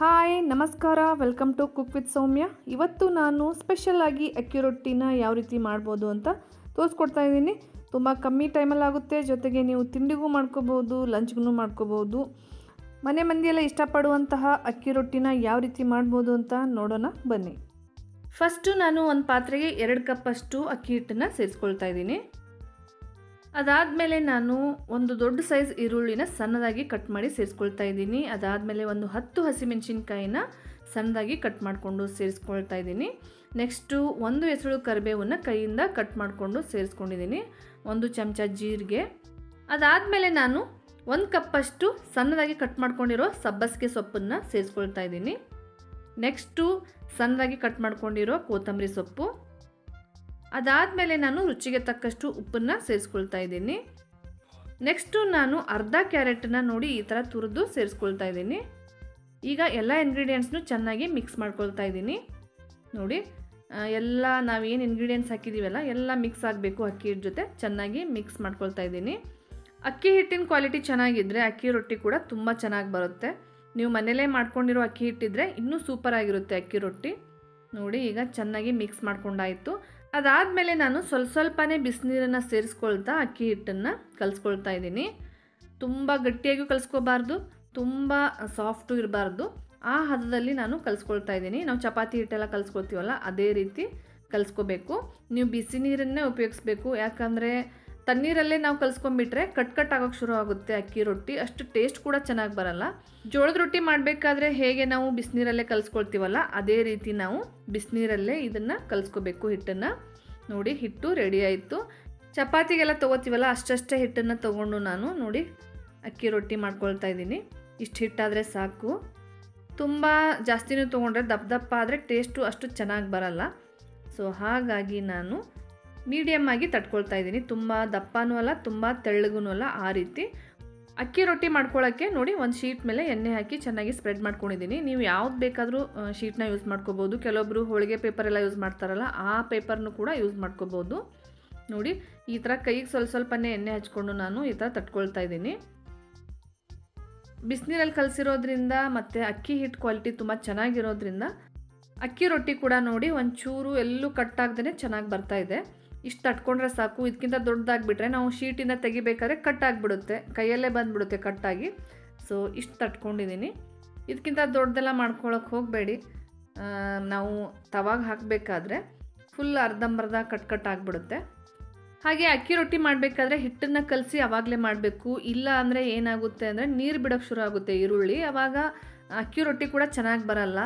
Hi, ನಮಸ್ಕಾರ. Welcome to cook with Soumya. ಇವತ್ತು ನಾನು ಸ್ಪೆಷಲ್ ಆಗಿ ಅಕ್ಕಿ ರೊಟ್ಟಿನ ಯಾವ ರೀತಿ ಮಾಡ್ಬೋದು ಅಂತ ತೋರಿಸ್ಕೊಡ್ತಾ ಇದ್ದೀನಿ. ತುಂಬ ಕಮ್ಮಿ ಟೈಮಲ್ಲಾಗುತ್ತೆ ಜೊತೆಗೆ ನೀವು ತಿಂಡಿಗೂ ಮಾಡ್ಕೋಬೋದು, ಲಂಚ್ಗೂ ಮಾಡ್ಕೋಬೋದು. ಮನೆ ಮಂದಿಯೆಲ್ಲ ಇಷ್ಟಪಡುವಂತಹ ಅಕ್ಕಿ ರೊಟ್ಟಿನ ಯಾವ ರೀತಿ ಮಾಡ್ಬೋದು ಅಂತ ನೋಡೋಣ, ಬನ್ನಿ. ಫಸ್ಟು ನಾನು ಒಂದು ಪಾತ್ರೆಗೆ ಎರಡು ಕಪ್ಪಷ್ಟು ಅಕ್ಕಿ ಹಿಟ್ಟನ್ನು ಸೇರಿಸ್ಕೊಳ್ತಾ ಇದ್ದೀನಿ. ಅದಾದಮೇಲೆ ನಾನು ಒಂದು ದೊಡ್ಡ ಸೈಜ್ ಈರುಳ್ಳಿನ ಸಣ್ಣದಾಗಿ ಕಟ್ ಮಾಡಿ ಸೇರಿಸ್ಕೊಳ್ತಾ ಇದ್ದೀನಿ. ಅದಾದಮೇಲೆ ಒಂದು ಹತ್ತು ಹಸಿಮೆಣಸಿನ್ಕಾಯಿನ ಸಣ್ಣದಾಗಿ ಕಟ್ ಮಾಡಿಕೊಂಡು ಸೇರಿಸ್ಕೊಳ್ತಾ ಇದ್ದೀನಿ. ನೆಕ್ಸ್ಟು ಒಂದು ಹೆಸರು ಕರಿಬೇವನ್ನು ಕೈಯಿಂದ ಕಟ್ ಮಾಡಿಕೊಂಡು ಸೇರಿಸ್ಕೊಂಡಿದ್ದೀನಿ. ಒಂದು ಚಮಚ ಜೀರಿಗೆ. ಅದಾದಮೇಲೆ ನಾನು ಒಂದು ಕಪ್ಪಷ್ಟು ಸಣ್ಣದಾಗಿ ಕಟ್ ಮಾಡ್ಕೊಂಡಿರೋ ಸಬ್ಬಸಿಗೆ ಸೊಪ್ಪನ್ನು ಸೇರಿಸ್ಕೊಳ್ತಾ ಇದ್ದೀನಿ. ನೆಕ್ಸ್ಟು ಸಣ್ಣದಾಗಿ ಕಟ್ ಮಾಡ್ಕೊಂಡಿರೋ ಕೊತ್ತಂಬರಿ ಸೊಪ್ಪು. ಅದಾದಮೇಲೆ ನಾನು ರುಚಿಗೆ ತಕ್ಕಷ್ಟು ಉಪ್ಪನ್ನು ಸೇರಿಸ್ಕೊಳ್ತಾ ಇದ್ದೀನಿ. ನೆಕ್ಸ್ಟು ನಾನು ಅರ್ಧ ಕ್ಯಾರೆಟನ್ನು ನೋಡಿ ಈ ಥರ ತುರಿದು ಸೇರಿಸ್ಕೊಳ್ತಾ ಇದ್ದೀನಿ. ಈಗ ಎಲ್ಲ ಇಂಗ್ರೀಡಿಯೆಂಟ್ಸ್ನು ಚೆನ್ನಾಗಿ ಮಿಕ್ಸ್ ಮಾಡ್ಕೊಳ್ತಾ ಇದ್ದೀನಿ. ನೋಡಿ ಎಲ್ಲ ನಾವೇನು ಇಂಗ್ರೀಡಿಯೆಂಟ್ಸ್ ಹಾಕಿದ್ದೀವಲ್ಲ, ಎಲ್ಲ ಮಿಕ್ಸ್ ಆಗಬೇಕು ಅಕ್ಕಿ ಹಿಟ್ಟು ಜೊತೆ ಚೆನ್ನಾಗಿ ಮಿಕ್ಸ್ ಮಾಡ್ಕೊಳ್ತಾ ಇದ್ದೀನಿ. ಅಕ್ಕಿ ಹಿಟ್ಟಿನ ಕ್ವಾಲಿಟಿ ಚೆನ್ನಾಗಿದ್ದರೆ ಅಕ್ಕಿ ರೊಟ್ಟಿ ಕೂಡ ತುಂಬ ಚೆನ್ನಾಗಿ ಬರುತ್ತೆ. ನೀವು ಮನೇಲೇ ಮಾಡ್ಕೊಂಡಿರೋ ಅಕ್ಕಿ ಹಿಟ್ಟಿದ್ರೆ ಇನ್ನೂ ಸೂಪರ್ ಆಗಿರುತ್ತೆ ಅಕ್ಕಿ ರೊಟ್ಟಿ. ನೋಡಿ, ಈಗ ಚೆನ್ನಾಗಿ ಮಿಕ್ಸ್ ಮಾಡ್ಕೊಂಡಾಯಿತು. ಅದಾದಮೇಲೆ ನಾನು ಸ್ವಲ್ಪ ಸ್ವಲ್ಪನೇ ಬಿಸಿನೀರನ್ನು ಸೇರಿಸ್ಕೊಳ್ತಾ ಅಕ್ಕಿ ಹಿಟ್ಟನ್ನು ಕಲಿಸ್ಕೊಳ್ತಾ ಇದ್ದೀನಿ. ತುಂಬ ಗಟ್ಟಿಯಾಗೂ ಕಲಿಸ್ಕೋಬಾರ್ದು, ತುಂಬ ಸಾಫ್ಟು ಇರಬಾರ್ದು. ಆ ಹದದಲ್ಲಿ ನಾನು ಕಲಿಸ್ಕೊಳ್ತಾ ಇದ್ದೀನಿ. ನಾವು ಚಪಾತಿ ಹಿಟ್ಟೆಲ್ಲ ಕಲಿಸ್ಕೊಳ್ತೀವಲ್ಲ, ಅದೇ ರೀತಿ ಕಲಿಸ್ಕೋಬೇಕು. ನೀವು ಬಿಸಿ ನೀರನ್ನೇ ಉಪಯೋಗಿಸ್ಬೇಕು. ಯಾಕಂದರೆ ತಣ್ಣೀರಲ್ಲೇ ನಾವು ಕಲಿಸ್ಕೊಂಡ್ಬಿಟ್ರೆ ಕಟ್ ಕಟ್ ಆಗೋಕ್ಕೆ ಶುರು ಆಗುತ್ತೆ ಅಕ್ಕಿ ರೊಟ್ಟಿ. ಅಷ್ಟು ಟೇಸ್ಟ್ ಕೂಡ ಚೆನ್ನಾಗಿ ಬರಲ್ಲ. ಜೋಳದ ರೊಟ್ಟಿ ಮಾಡಬೇಕಾದ್ರೆ ಹೇಗೆ ನಾವು ಬಿಸಿನೀರಲ್ಲೇ ಕಲಿಸ್ಕೊಳ್ತೀವಲ್ಲ, ಅದೇ ರೀತಿ ನಾವು ಬಿಸಿನೀರಲ್ಲೇ ಇದನ್ನು ಕಲಿಸ್ಕೋಬೇಕು ಹಿಟ್ಟನ್ನು. ನೋಡಿ, ಹಿಟ್ಟು ರೆಡಿ ಆಯಿತು. ಚಪಾತಿಗೆಲ್ಲ ತೊಗೋತೀವಲ್ಲ, ಅಷ್ಟಷ್ಟೇ ಹಿಟ್ಟನ್ನು ತೊಗೊಂಡು ನಾನು ನೋಡಿ ಅಕ್ಕಿ ರೊಟ್ಟಿ ಮಾಡ್ಕೊಳ್ತಾ ಇದ್ದೀನಿ. ಇಷ್ಟು ಹಿಟ್ಟಾದರೆ ಸಾಕು. ತುಂಬ ಜಾಸ್ತಿನೂ ತೊಗೊಂಡ್ರೆ ದಪ್ಪ ದಪ್ಪ ಆದರೆ ಟೇಸ್ಟು ಅಷ್ಟು ಚೆನ್ನಾಗಿ ಬರಲ್ಲ. ಸೊ ಹಾಗಾಗಿ ನಾನು ಮೀಡಿಯಮ್ ಆಗಿ ತಟ್ಕೊಳ್ತಾ ಇದ್ದೀನಿ. ತುಂಬ ದಪ್ಪನೂ ಅಲ್ಲ, ತುಂಬ ತೆಳ್ಳಗೂ ಅಲ್ಲ ಆ ರೀತಿ. ಅಕ್ಕಿ ರೊಟ್ಟಿ ಮಾಡ್ಕೊಳ್ಳೋಕ್ಕೆ ನೋಡಿ ಒಂದು ಶೀಟ್ ಮೇಲೆ ಎಣ್ಣೆ ಹಾಕಿ ಚೆನ್ನಾಗಿ ಸ್ಪ್ರೆಡ್ ಮಾಡ್ಕೊಂಡಿದ್ದೀನಿ. ನೀವು ಯಾವ್ದು ಬೇಕಾದರೂ ಶೀಟ್ನ ಯೂಸ್ ಮಾಡ್ಕೋಬೋದು. ಕೆಲವೊಬ್ಬರು ಹೋಳಿಗೆ ಎಲ್ಲ ಯೂಸ್ ಮಾಡ್ತಾರಲ್ಲ, ಆ ಪೇಪರ್ನು ಕೂಡ ಯೂಸ್ ಮಾಡ್ಕೋಬೋದು. ನೋಡಿ, ಈ ಥರ ಕೈಗೆ ಸ್ವಲ್ಪ ಸ್ವಲ್ಪನೇ ಎಣ್ಣೆ ಹಚ್ಕೊಂಡು ನಾನು ಈ ಥರ ತಟ್ಕೊಳ್ತಾ ಇದ್ದೀನಿ. ಬಿಸಿನೀರಲ್ಲಿ ಕಲಸಿರೋದ್ರಿಂದ ಮತ್ತು ಅಕ್ಕಿ ಹಿಟ್ಟು ಕ್ವಾಲಿಟಿ ತುಂಬ ಚೆನ್ನಾಗಿರೋದ್ರಿಂದ, ಅಕ್ಕಿ ರೊಟ್ಟಿ ಕೂಡ ನೋಡಿ ಒಂಚೂರು ಎಲ್ಲೂ ಕಟ್ಟಾಗ್ದೇ ಚೆನ್ನಾಗಿ ಬರ್ತಾ ಇದೆ. ಇಷ್ಟು ತಟ್ಕೊಂಡ್ರೆ ಸಾಕು, ಇದಕ್ಕಿಂತ ದೊಡ್ಡದಾಗ್ಬಿಟ್ರೆ ನಾವು ಶೀಟಿಂದ ತೆಗಿಬೇಕಾದ್ರೆ ಕಟ್ ಆಗಿಬಿಡುತ್ತೆ, ಕೈಯಲ್ಲೇ ಬಂದುಬಿಡುತ್ತೆ ಕಟ್ಟಾಗಿ ಸೊ ಇಷ್ಟು ತಟ್ಕೊಂಡಿದ್ದೀನಿ ಇದಕ್ಕಿಂತ ದೊಡ್ಡದೆಲ್ಲ ಮಾಡ್ಕೊಳಕ್ಕೆ ಹೋಗಬೇಡಿ. ನಾವು ತವಾಗ ಹಾಕಬೇಕಾದ್ರೆ ಫುಲ್ ಅರ್ಧಂಬರ್ಧ ಕಟ್ ಕಟ್ ಆಗಿಬಿಡುತ್ತೆ. ಹಾಗೆ ಅಕ್ಕಿ ರೊಟ್ಟಿ ಮಾಡಬೇಕಾದ್ರೆ ಹಿಟ್ಟನ್ನು ಕಲಸಿ ಅವಾಗಲೇ ಮಾಡಬೇಕು. ಇಲ್ಲ ಅಂದರೆ ಏನಾಗುತ್ತೆ ಅಂದರೆ ನೀರು ಬಿಡೋಕ್ಕೆ ಶುರು ಆಗುತ್ತೆ ಈರುಳ್ಳಿ. ಆವಾಗ ಅಕ್ಕಿ ರೊಟ್ಟಿ ಕೂಡ ಚೆನ್ನಾಗಿ ಬರಲ್ಲ.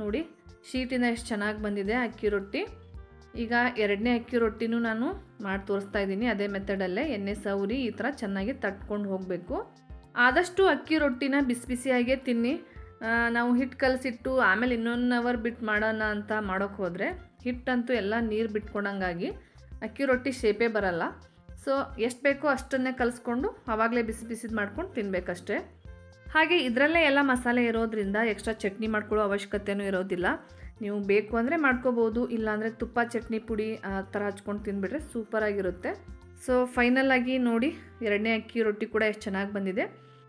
ನೋಡಿ, ಶೀಟಿಂದ ಎಷ್ಟು ಚೆನ್ನಾಗಿ ಬಂದಿದೆ ಅಕ್ಕಿ ರೊಟ್ಟಿ. ಈಗ ಎರಡನೇ ಅಕ್ಕಿ ರೊಟ್ಟಿನೂ ನಾನು ಮಾಡಿ ತೋರಿಸ್ತಾ ಇದ್ದೀನಿ. ಅದೇ ಮೆಥಡಲ್ಲೇ ಎಣ್ಣೆ, ಸೌರಿ ಈ ಥರ ಚೆನ್ನಾಗಿ ತಟ್ಕೊಂಡು ಹೋಗಬೇಕು. ಆದಷ್ಟು ಅಕ್ಕಿ ರೊಟ್ಟಿನ ಬಿಸಿ ಬಿಸಿಯಾಗೇ ತಿನ್ನಿ. ನಾವು ಹಿಟ್ಟು ಕಲಸಿಟ್ಟು ಆಮೇಲೆ ಇನ್ನೊಂದು ಅವರ್ ಬಿಟ್ಟು ಮಾಡೋಣ ಅಂತ ಮಾಡೋಕ್ಕೆ ಹೋದರೆ ಹಿಟ್ಟಂತೂ ಎಲ್ಲ ನೀರು ಬಿಟ್ಕೊಂಡಂಗಾಗಿ ಅಕ್ಕಿ ರೊಟ್ಟಿ ಶೇಪೇ ಬರಲ್ಲ. ಸೊ ಎಷ್ಟು ಬೇಕೋ ಅಷ್ಟನ್ನೇ ಕಲಿಸ್ಕೊಂಡು ಆವಾಗಲೇ ಬಿಸಿ ಬಿಸಿದು ಮಾಡ್ಕೊಂಡು ತಿನ್ನಬೇಕಷ್ಟೇ ಹಾಗೆ ಇದರಲ್ಲೇ ಎಲ್ಲ ಮಸಾಲೆ ಇರೋದ್ರಿಂದ ಎಕ್ಸ್ಟ್ರಾ ಚಟ್ನಿ ಮಾಡ್ಕೊಳ್ಳೋ ಅವಶ್ಯಕತೆಯೂ ಇರೋದಿಲ್ಲ. ನೀವು ಬೇಕು ಅಂದರೆ ಮಾಡ್ಕೋಬೋದು, ಇಲ್ಲಾಂದರೆ ತುಪ್ಪ, ಚಟ್ನಿ, ಪುಡಿ ಆ ಥರ ಹಚ್ಕೊಂಡು ತಿಂದುಬಿಟ್ರೆ ಸೂಪರಾಗಿರುತ್ತೆ ಸೊ ಫೈನಲ್ ಆಗಿ ನೋಡಿ, ಎರಡನೇ ಅಕ್ಕಿ ರೊಟ್ಟಿ ಕೂಡ ಎಷ್ಟು ಚೆನ್ನಾಗಿ ಬಂದಿದೆ.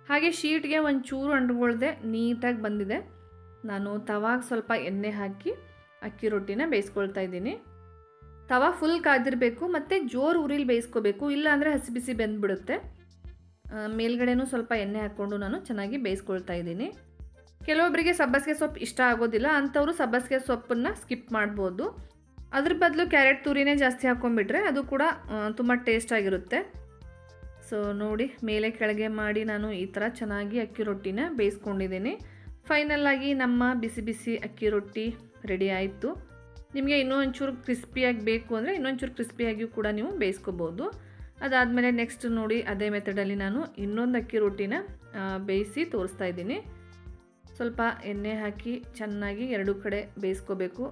ಹಾಗೆ ಶೀಟ್ಗೆ ಒಂದು ಚೂರು ಅಂಟ್ಕೊಳ್ದೆ ನೀಟಾಗಿ ಬಂದಿದೆ. ನಾನು ತವಾಗ ಸ್ವಲ್ಪ ಎಣ್ಣೆ ಹಾಕಿ ಅಕ್ಕಿ ರೊಟ್ಟಿನ ಬೇಯಿಸ್ಕೊಳ್ತಾ ಇದ್ದೀನಿ. ತವಾ ಫುಲ್ ಕಾದಿರಬೇಕು, ಮತ್ತು ಜೋರು ಉರಿಲಿ ಬೇಯಿಸ್ಕೋಬೇಕು, ಇಲ್ಲಾಂದರೆ ಹಸಿ ಬಿಸಿ ಬೆಂದ್ಬಿಡುತ್ತೆ. ಮೇಲ್ಗಡೆನೂ ಸ್ವಲ್ಪ ಎಣ್ಣೆ ಹಾಕ್ಕೊಂಡು ನಾನು ಚೆನ್ನಾಗಿ ಬೇಯಿಸ್ಕೊಳ್ತಾ ಇದ್ದೀನಿ. ಕೆಲವೊಬ್ಬರಿಗೆ ಸಬ್ಬಸಿಗೆ ಸೊಪ್ಪು ಇಷ್ಟ ಆಗೋದಿಲ್ಲ, ಅಂಥವರು ಸಬ್ಬಸಿಗೆ ಸೊಪ್ಪನ್ನು ಸ್ಕಿಪ್ ಮಾಡ್ಬೋದು. ಅದ್ರ ಬದಲು ಕ್ಯಾರೆಟ್ ತುರಿನೇ ಜಾಸ್ತಿ ಹಾಕ್ಕೊಂಡ್ಬಿಟ್ರೆ ಅದು ಕೂಡ ತುಂಬ ಟೇಸ್ಟಾಗಿರುತ್ತೆ ಸೊ ನೋಡಿ, ಮೇಲೆ ಕೆಳಗೆ ಮಾಡಿ ನಾನು ಈ ಥರ ಚೆನ್ನಾಗಿ ಅಕ್ಕಿ ರೊಟ್ಟಿನ ಬೇಯಿಸ್ಕೊಂಡಿದ್ದೀನಿ. ಫೈನಲ್ಲಾಗಿ ನಮ್ಮ ಬಿಸಿ ಬಿಸಿ ಅಕ್ಕಿ ರೊಟ್ಟಿ ರೆಡಿ ಆಯಿತು. ನಿಮಗೆ ಇನ್ನೂ ಒಂಚೂರು ಕ್ರಿಸ್ಪಿಯಾಗಿ ಬೇಕು ಅಂದರೆ ಇನ್ನೊಂಚೂರು ಕ್ರಿಸ್ಪಿಯಾಗಿಯೂ ಕೂಡ ನೀವು ಬೇಯಿಸ್ಕೋಬೋದು. ಅದಾದಮೇಲೆ ನೆಕ್ಸ್ಟ್ ನೋಡಿ, ಅದೇ ಮೆಥಡಲ್ಲಿ ನಾನು ಇನ್ನೊಂದು ಅಕ್ಕಿ ರೊಟ್ಟಿನ ಬೇಯಿಸಿ ತೋರಿಸ್ತಾ ಇದ್ದೀನಿ. ಸ್ವಲ್ಪ ಎಣ್ಣೆ ಹಾಕಿ ಚೆನ್ನಾಗಿ ಎರಡೂ ಕಡೆ ಬೇಯಿಸ್ಕೋಬೇಕು.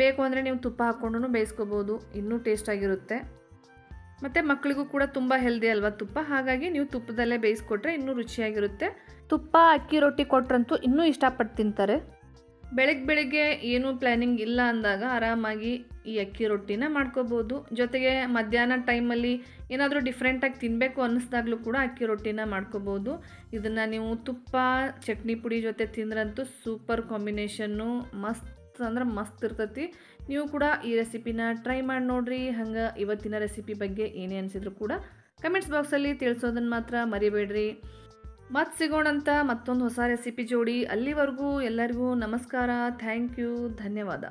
ಬೇಕು ಅಂದರೆ ನೀವು ತುಪ್ಪ ಹಾಕ್ಕೊಂಡು ಬೇಯಿಸ್ಕೋಬೋದು ಇನ್ನೂ ಟೇಸ್ಟಾಗಿರುತ್ತೆ ಮತ್ತು ಮಕ್ಕಳಿಗೂ ಕೂಡ ತುಂಬ ಹೆಲ್ದಿ ಅಲ್ವಾ ತುಪ್ಪ? ಹಾಗಾಗಿ ನೀವು ತುಪ್ಪದಲ್ಲೇ ಬೇಯಿಸ್ಕೊಟ್ರೆ ಇನ್ನೂ ರುಚಿಯಾಗಿರುತ್ತೆ. ತುಪ್ಪ ಅಕ್ಕಿ ರೊಟ್ಟಿ ಕೊಟ್ರಂತೂ ಇನ್ನೂ ಇಷ್ಟಪಟ್ಟು ತಿಂತಾರೆ. ಬೆಳಗ್ಗೆ ಬೆಳಗ್ಗೆ ಏನೂ ಪ್ಲ್ಯಾನಿಂಗ್ ಇಲ್ಲ ಅಂದಾಗ ಆರಾಮಾಗಿ ಈ ಅಕ್ಕಿ ರೊಟ್ಟಿನ ಮಾಡ್ಕೋಬೋದು. ಜೊತೆಗೆ ಮಧ್ಯಾಹ್ನ ಟೈಮಲ್ಲಿ ಏನಾದರೂ ಡಿಫ್ರೆಂಟಾಗಿ ತಿನ್ನಬೇಕು ಅನ್ನಿಸ್ದಾಗಲೂ ಕೂಡ ಅಕ್ಕಿ ರೊಟ್ಟಿನ ಮಾಡ್ಕೋಬೋದು. ಇದನ್ನು ನೀವು ತುಪ್ಪ, ಚಟ್ನಿ ಪುಡಿ ಜೊತೆ ತಿಂದ್ರಂತೂ ಸೂಪರ್ ಕಾಂಬಿನೇಷನ್ನು ಮಸ್ತ್ ಅಂದ್ರೆ ಮಸ್ತ್ ಇರ್ತೈತಿ. ನೀವು ಕೂಡ ಈ ರೆಸಿಪಿನ ಟ್ರೈ ಮಾಡಿ ನೋಡ್ರಿ. ಹಂಗೆ ಇವತ್ತಿನ ರೆಸಿಪಿ ಬಗ್ಗೆ ಏನೇ ಅನಿಸಿದ್ರು ಕೂಡ ಕಮೆಂಟ್ಸ್ ಬಾಕ್ಸಲ್ಲಿ ತಿಳಿಸೋದನ್ನು ಮಾತ್ರ ಮರಿಬೇಡ್ರಿ. ಮತ್ತೆ ಸಿಗೋಣಂತ ಮತ್ತೊಂದು ಹೊಸ ರೆಸಿಪಿ ಜೋಡಿ. ಅಲ್ಲಿವರೆಗೂ ಎಲ್ಲರಿಗೂ ನಮಸ್ಕಾರ. ಥ್ಯಾಂಕ್ ಯು ಧನ್ಯವಾದ.